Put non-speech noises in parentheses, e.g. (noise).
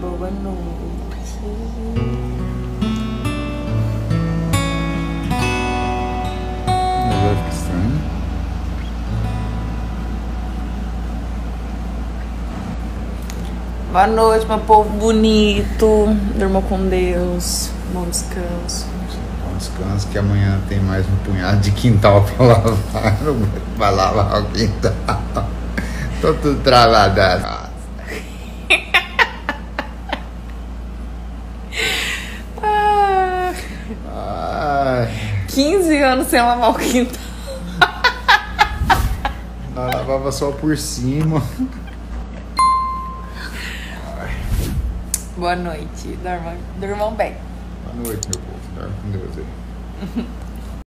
boa noite. Boa noite, meu povo bonito. Durma com Deus. Bom descanso. Bom descanso, que amanhã tem mais um punhado de quintal (laughs) pra lavar. Vai lavar o quintal. Tô tudo travadado. 15 anos sem lavar o quintal. nós lavava só por cima. Boa noite. Durmam, durmam bem. Boa noite, meu povo. Dorme com Deus aí. (laughs)